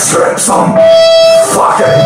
strip some fucking